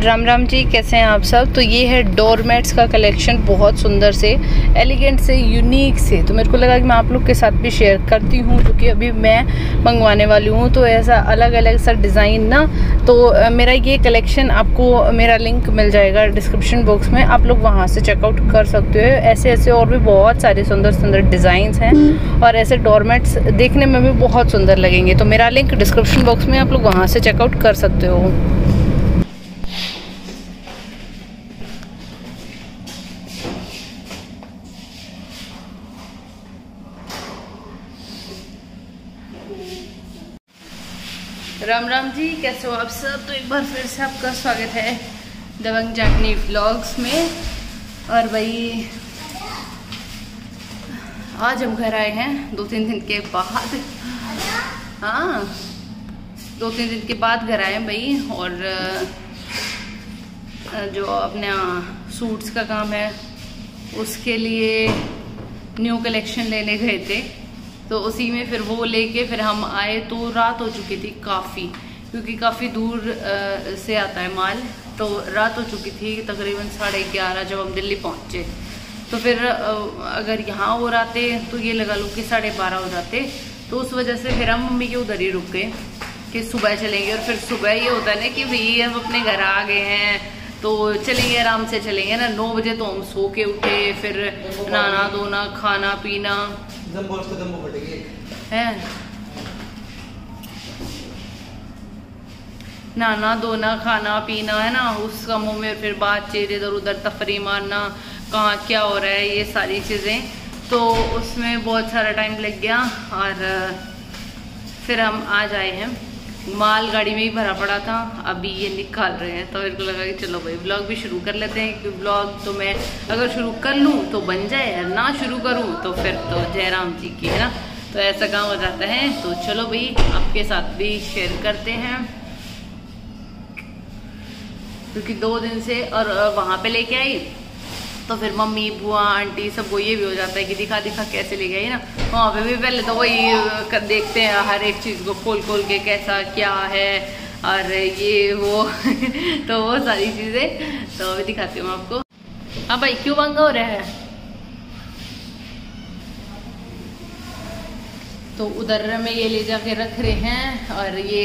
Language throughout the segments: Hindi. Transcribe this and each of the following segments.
राम राम जी कैसे हैं आप सब? तो ये है डोरमेट्स का कलेक्शन बहुत सुंदर से एलिगेंट से यूनिक से। तो मेरे को लगा कि मैं आप लोग के साथ भी शेयर करती हूँ क्योंकि अभी मैं मंगवाने वाली हूँ तो ऐसा अलग अलग सा डिज़ाइन ना। तो मेरा ये कलेक्शन आपको मेरा लिंक मिल जाएगा डिस्क्रिप्शन बॉक्स में आप लोग वहाँ से चेकआउट कर सकते हो। ऐसे ऐसे और भी बहुत सारे सुंदर सुंदर डिज़ाइंस हैं और ऐसे डोरमेट्स देखने में भी बहुत सुंदर लगेंगे। तो मेरा लिंक डिस्क्रिप्शन बॉक्स में आप लोग वहाँ से चेकआउट कर सकते हो। राम राम जी, कैसे हो आप सब? तो एक बार फिर से आपका स्वागत है दबंग जाटनी व्लॉग्स में। और भाई, आज हम घर आए हैं दो तीन दिन के बाद। हाँ दो तीन दिन के बाद घर आए हैं भाई, और जो अपना सूट्स का काम है, उसके लिए न्यू कलेक्शन लेने गए थे। तो उसी में फिर वो लेके फिर हम आए तो रात हो चुकी थी काफ़ी क्योंकि काफ़ी दूर आ, से आता है माल। तो रात हो चुकी थी तकरीबन साढ़े ग्यारह जब हम दिल्ली पहुँचे। तो फिर आ, अगर यहाँ और आते तो ये लगा लो कि साढ़े बारह हो जाते। तो उस वजह से फिर हम मम्मी के उधर ही रुक गए कि सुबह चलेंगे। और फिर सुबह ये होता है ना कि भैया हम अपने घर आ गए हैं। तो चलेंगे आराम से चलेंगे ना। नौ बजे तो हम सो के उठे फिर नहाना धोना खाना पीना। है नहाना धोना खाना पीना है ना? उस कामों में फिर बातचीत इधर उधर तफरी मारना कहाँ क्या हो रहा है ये सारी चीज़ें। तो उसमें बहुत सारा टाइम लग गया और फिर हम आ जाए हैं। माल गाड़ी में ही भरा पड़ा था। अभी ये निकाल रहे हैं तो मेरे को लगा कि चलो भाई ब्लॉग भी शुरू कर लेते हैं, क्योंकि ब्लॉग तो मैं अगर शुरू कर लूँ तो बन जाए ना शुरू करूँ तो फिर तो जयराम जी की, है ना? तो ऐसा काम हो जाता है। तो चलो भाई, आपके साथ भी शेयर करते हैं। क्योंकि दो दिन से, और वहाँ पे लेके आई। तो फिर मम्मी, बुआ, आंटी सबको ये भी हो जाता है कि दिखा दिखा कैसे ले गए ना? वहाँ पे भी पहले तो वही देखते हैं, हर एक चीज़ को खोल खोल के कैसा, क्या है, और ये, वो तो वो सारी चीज़ें तो अभी दिखाती हूँ आपको। हाँ भाई, क्यों मंगा हो रहा है? तो उधर में ये ले जाके रख रहे हैं और ये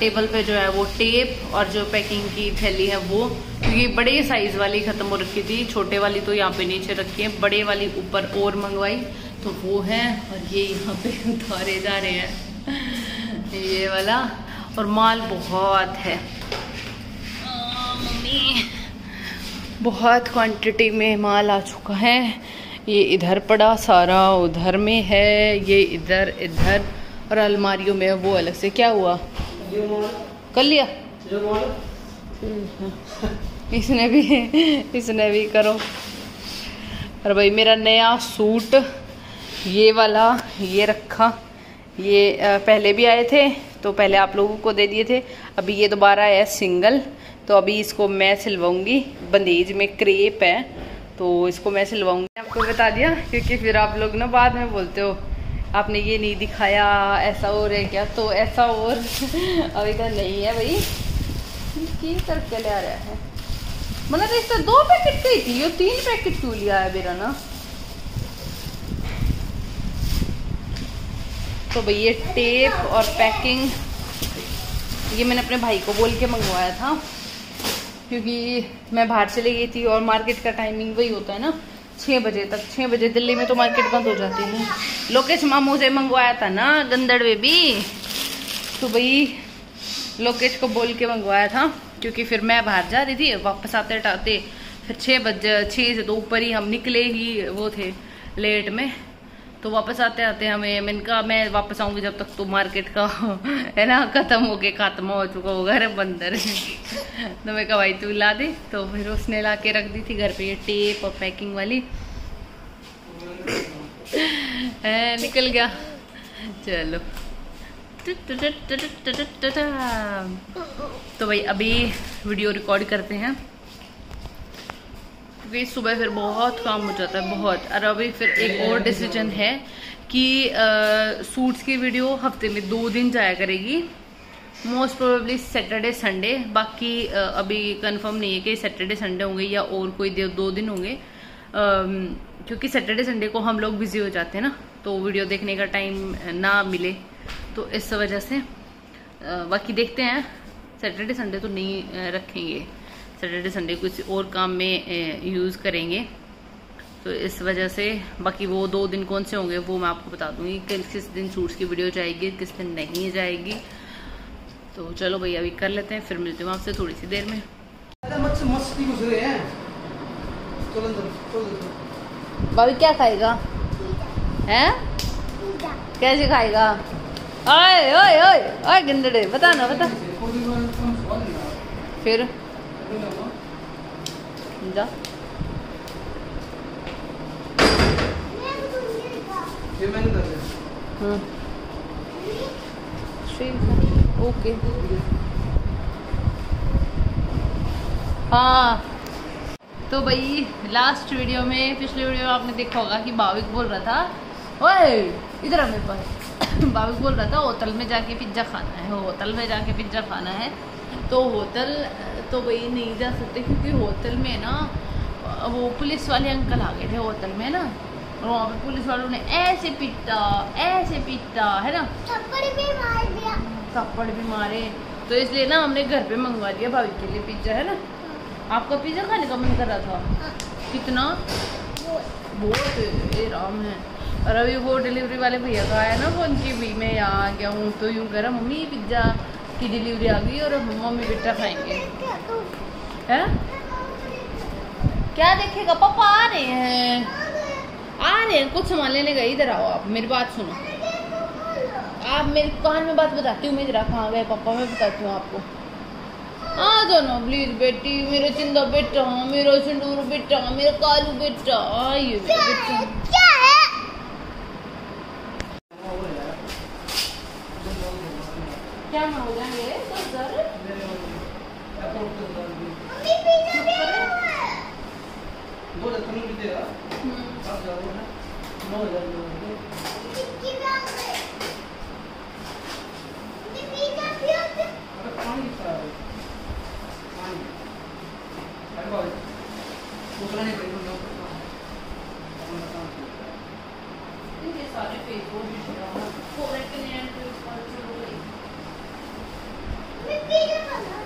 टेबल पे जो है वो टेप और जो पैकिंग की थैली है वो क्योंकि बड़े साइज़ वाली खत्म हो रखी थी छोटे वाली तो यहाँ पे नीचे रखी है बड़े वाली ऊपर और मंगवाई तो वो है और ये यहाँ पे उतारे जा रहे हैं। ये वाला और माल बहुत है। मम्मी। बहुत क्वांटिटी में माल आ चुका है। ये इधर पड़ा सारा उधर में है ये इधर इधर और अलमारियों में वो अलग से। क्या हुआ? कर लिया? इसने भी इसने भी करो। और भाई मेरा नया सूट ये वाला ये रखा। ये पहले भी आए थे तो पहले आप लोगों को दे दिए थे। अभी ये दोबारा है सिंगल तो अभी इसको मैं सिलवाऊँगी। बंदेज में क्रेप है। तो इसको मैं सिलवाऊँगी। आपको बता दिया? क्योंकि फिर आप लोग ना बाद में बोलते हो, आपने ये नहीं दिखाया, ऐसा और है क्या? तो ऐसा और अभी तो नहीं है भाई। की करके ले आ रहा है। मैंने तो इसका दो पैकेट गई थी, ये तीन पैकेट क्यों लिया है मेरा ना? तो भाई ये टेप और पैकिंग, ये मैंने अपने भाई को बोल के मंगवाया था। क्योंकि मैं बाहर चली गई थी और मार्केट का टाइमिंग वही होता है ना। छः बजे तक छः बजे दिल्ली में तो मार्केट बंद हो जाती है। लोकेश मामू से मंगवाया था ना गंदड़ बेबी? तो भाई, लोकेश को बोल के मंगवाया था, क्योंकि फिर मैं बाहर जा रही थी, वापस आते टाते फिर छः बजे छः से तो ऊपर ही हम निकले ही वो थे, लेट में। तो वापस आते आते हमें मैंने कहा, मैं वापस आऊँगी जब तक तो मार्केट का है ना, खत्म हो के खत्म हो चुका होगा घर बंदर। तो मैं कहा, भाई तू ला दे। तो फिर उसने ला के रख दी थी घर पे ये टेप और पैकिंग वाली। निकल गया। चलो। तो भाई अभी वीडियो रिकॉर्ड करते हैं। क्योंकि सुबह फिर बहुत काम हो जाता है, बहुत। और अभी फिर एक और डिसीज़न है कि सूट्स की वीडियो हफ़्ते में दो दिन जाया करेगी। मोस्ट प्रोबेबली सैटरडे संडे बाकी अभी कंफर्म नहीं है कि सैटरडे संडे होंगे या और कोई दे, दो दिन होंगे। क्योंकि सैटरडे संडे को हम लोग बिज़ी हो जाते हैं ना तो वीडियो देखने का टाइम ना मिले। तो इस वजह से बाकी देखते हैं। सैटरडे संडे तो नहीं रखेंगे। सैटरडे संडे कुछ और काम में यूज़ करेंगे। तो इस वजह से बाकी वो दो दिन कौन से होंगे, वो मैं आपको बता दूँगी किस किस दिन सूट्स की वीडियो जाएगी, किस दिन नहीं जाएगी। तो चलो भैया, अभी कर लेते हैं, फिर मिलते हैं आपसे थोड़ी सी देर में। भाभी, क्या खाएगा? है? कैसे खाएगा? ओए ओए ओए ओए, गंदड़े, बता ना, बता। फिर? ओके हाँ तो भाई लास्ट वीडियो में, पिछले वीडियो में आपने देखा होगा कि भाविक बोल रहा था, ओए, इधर मेरे पास। भाविक बोल रहा था, होटल में जाके पिज़्ज़ा खाना है, होटल में जाके पिज़्ज़ा खाना है। तो होटल तो भाई नहीं जा सकते क्योंकि होटल में ना वो पुलिस वाले अंकल आ गए थे होटल में ना। और वहाँ पे पुलिस वालों ने ऐसे पिटा ऐसे पिटा है ना? थप्पड़ भी मार दिया। थप्पड़ भी मारे। तो इसलिए ना हमने घर पे मंगवा दिया भाभी के लिए पिज्जा है ना? आपका पिज्जा खाने का मन कर रहा था? कितना? बहुत। राम है। और अभी वो डिलीवरी वाले भैया का आया ना फ़ोन की भी मैं यहाँ आ गया हूँ तो यूँ कह रहा मम्मी पिज़्ज़ा की डिलीवरी आ गई और मम्मी बेटा खाएँगे। है? क्या देखेगा? पापा आ रहे हैं। आ रहे हैं। कुछ सामान लेने गए। इधर आओ आप। मेरी बात सुनो। आप मेरे कान में बात बताती हूँ। मैं इधर कहाँ गए पापा? मैं बताती हूँ आपको। आ जाओ प्लीज़ बेटी। मेरे चिंदा बेटा, मेरा सिंदूर बेटा, मेरा कालू बेटा। आइए। बेटा क्या हो? जाएँगे तो सर मम्मी पिज्जा दे। रहा है टिक्की डाल दे। मम्मी पिज्जा पियो इनके सारे फेसबुक करेक्ट नहीं मम्मी Me pega, mano.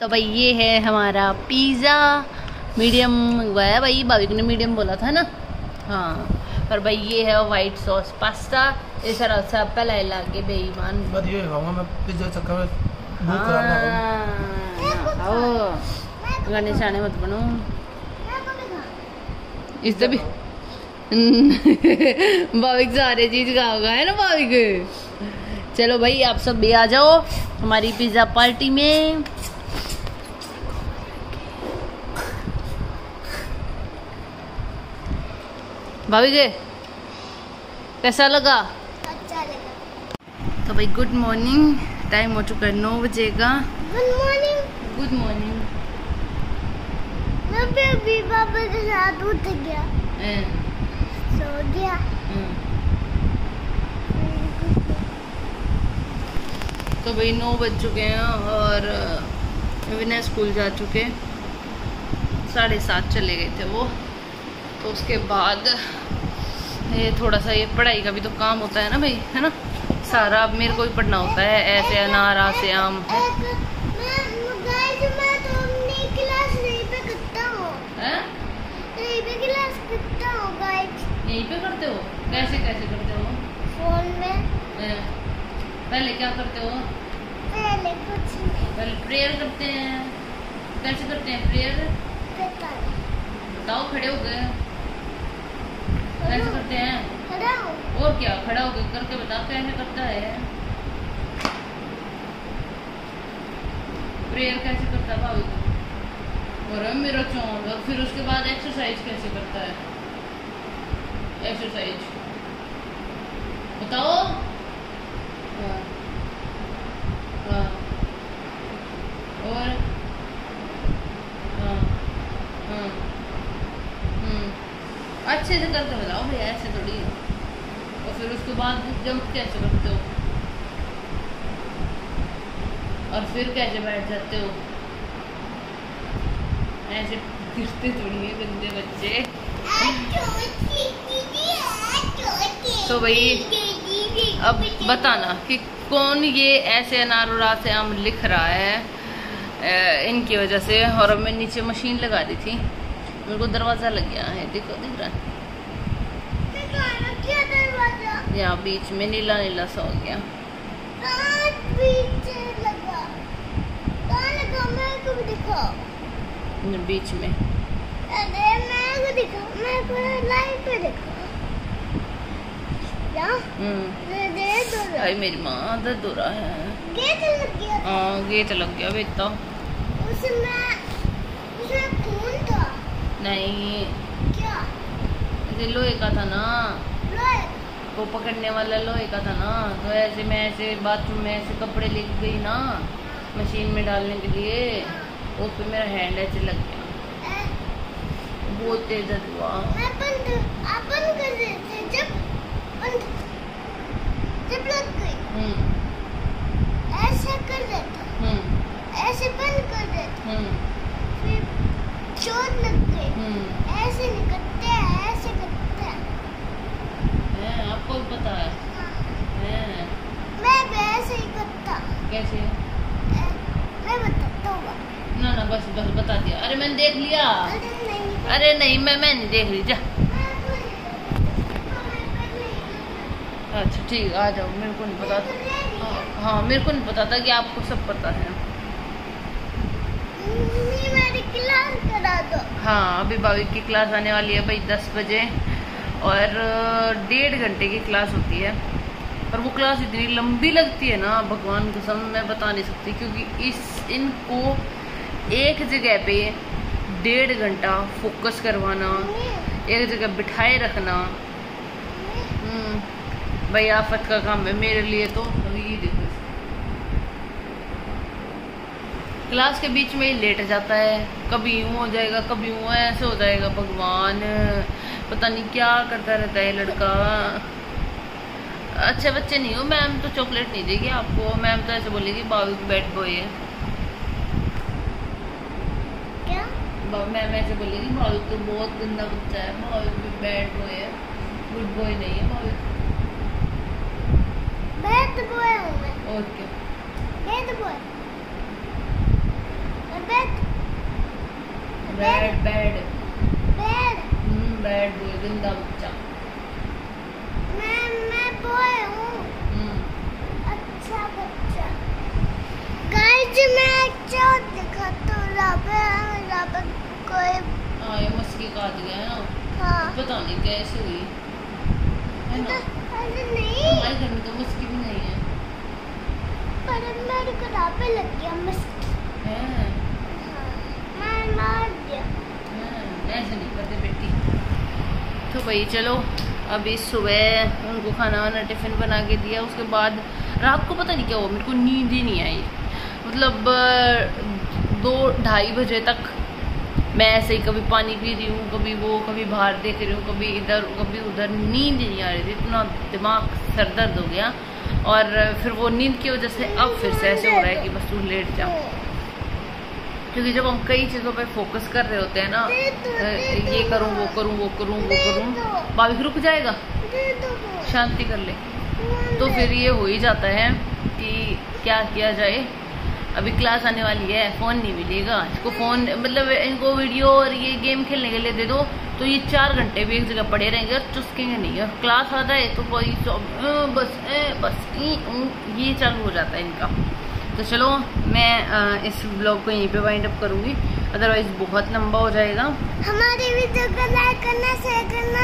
तो भाई ये है हमारा पिज़्ज़ा मीडियम मंगवाया भाई भाभी ने मीडियम बोला था ना? हाँ पर भाई ये है वाइट सॉस पास्ता ये सारा सब पहला ला के बेईमान गणेश हाँ, आने मत बनो। इससे भी भाविक सारे चीज़ खाओगा है ना भाविक चलो भाई आप सब भी आ जाओ हमारी पिज़्ज़ा पार्टी में। भाविक कैसा लगा? अच्छा लगा। तो भाई गुड मॉर्निंग टाइम हो चुका है नौ बजे का। गुड मॉर्निंग गुड मॉर्निंग मैं भी अभी पापा के साथ उठ गया। सो गया। तो भाई नौ बज चुके हैं और विनय स्कूल जा चुके। साढ़े सात चले गए थे वो। तो उसके बाद ये थोड़ा सा ये पढ़ाई का भी तो काम होता है ना भाई, है ना? सारा अब मेरे को भी पढ़ना होता है ऐसे अनार से, आम। यहीं पे करते हो? कैसे कैसे करते हो? फ़ोन में? पहले क्या करते हो? पहले कुछ नहीं पहले प्रेयर करते हैं। कैसे करते हैं प्रेयर बताओ, खड़े हो गए। कैसे करते हैं। खड़ा हूँ। और क्या खड़ा होकर करके बताओ कैसे करता है। प्रेयर कैसे करता है भाभी को और मेरा चौंड और फिर उसके बाद एक्सरसाइज कैसे करता है? एक्सरसाइज बताओ। हाँ हाँ और? हाँ। हाँ। अच्छे से करके बताओ भैया, ऐसे थोड़ी। और फिर उसके बाद जंप कैसे करते हो? और फिर कैसे बैठ जाते हो? ऐसे गिरते थोड़ी है गंदे बच्चे। तो भाई, अब बताना कि कौन ये ऐसे अनार और से आम लिख रहा है इनकी वजह से, और अब मैं नीचे मशीन लगा दी थी। मेरे को दरवाज़ा लग गया है देखो दिख रहा है। क्या दरवाज़ा? यहाँ बीच में नीला नीला सा हो गया। बीच में अरे मेरे को दिखाओ मेरे को लाइट पे क्या हम्म। दो भाई मेरी माँ दर्द हो रहा है। गेट लग गया। हाँ गेट लग गया बेटा। उसमें नहीं। क्या? ये लोहे का था ना। वो पकड़ने वाला लोहे का था ना। तो ऐसे मैं ऐसे बाथरूम में ऐसे कपड़े लेके गई ना मशीन में डालने के लिए उस पे मेरा हैंड ऐसे लग गया। बहुत तेज दर्द हुआ लग गई। हम्म। ऐसे कर देता हम्म। ऐसे बंद कर देता चोट लग गई हम्म। ऐसे निकलते हैं ऐसे करते हैं। है आपको भी पता है। है। मैं भी ऐसे ही करता। कैसे? ए, मैं बताता हूँ ना ना बस बस बता दिया। अरे मैंने देख लिया। अरे नहीं अरे नहीं मैं मैं नहीं देख रही। जा। अच्छा ठीक आ जाओ। मेरे को नहीं पता था। हाँ, हाँ मेरे को नहीं पता था कि आपको सब पता है मम्मी मेरी क्लास करा दो हाँ अभी भाभी की क्लास आने वाली है भाई दस बजे और डेढ़ घंटे की क्लास होती है। और वो क्लास इतनी लंबी लगती है ना भगवान कसम मैं बता नहीं सकती क्योंकि इस इनको एक जगह पे डेढ़ घंटा फोकस करवाना एक जगह बिठाए रखना। हम्म, भाई आफत का काम है मेरे लिए तो अभी ये देखो क्लास के बीच में ही लेट जाता है। कभी यूँ हो जाएगा कभी यूँ ऐसे हो जाएगा भगवान। पता नहीं क्या करता रहता है लड़का। अच्छे बच्चे नहीं हो मैम तो चॉकलेट नहीं देगी आपको। मैम तो ऐसे बोलेगी बाबू बैड बॉय है। मैम ऐसे बोलेगी बाबू तो बहुत गंदा बच्चा है बाबू बैड बॉय है। गुड बॉय नहीं है बाबू। बैड बॉय और क्या? बैड बॉय मैं bad bad bad bad bad boy गंदा बच्चा। मैं मैं बॉय हूँ। हम्म, अच्छा बच्चा। गाइस मैं अच्छा दिखाता हूँ? रबर रबर कोई हाँ ये मस्की काट गया है ना। हाँ। पता नहीं कैसे हुई। है ना? अरे नहीं। हमारे घर में तो मस्की भी नहीं है। पर मेरे को लग गया मस्त। है हाँ, मैं मार दिया हाँ, ऐसे नहीं करते बेटी तो भाई चलो, अभी सुबह उनको खाना वाना टिफ़िन बना के दिया, उसके बाद रात को पता नहीं क्या हुआ, मेरे को नींद ही नहीं आई। मतलब दो ढाई बजे तक मैं ऐसे ही कभी पानी पी रही हूँ, कभी वो, कभी बाहर देख रही हूँ, कभी इधर, कभी उधर, नींद नहीं आ रही थी, इतना दिमाग सर दर्द हो गया। और फिर वो नींद की वजह से अब फिर से ऐसे हो रहा है कि बस तू लेट जाओ क्योंकि जब हम कई चीज़ों पे फोकस कर रहे होते हैं ना ये करूँ वो करूँ वो करूँ वो करूँ बाविक रुक जाएगा? शांति कर ले। तो फिर ये हो ही जाता है कि क्या किया जाए। अभी क्लास आने वाली है फ़ोन नहीं मिलेगा। इसको फ़ोन मतलब इनको वीडियो और ये गेम खेलने के लिए दे दो। तो ये चार घंटे भी एक जगह पड़े रहेंगे और चुस्केंगे नहीं। और क्लास आ जाए तो कोई बस ए, बस ई, ये चालू हो जाता है इनका। तो चलो मैं इस ब्लॉग को यहीं पे वाइंड अप करूँगी। अदरवाइज़ बहुत लंबा हो जाएगा। हमारे वीडियो को लाइक करना शेयर करना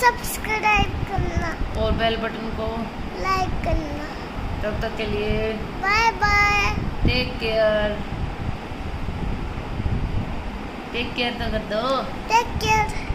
सब्सक्राइब करना। और बेल बटन को लाइक करना। तब तक के लिए bye bye take care take care तो कर दो। Take care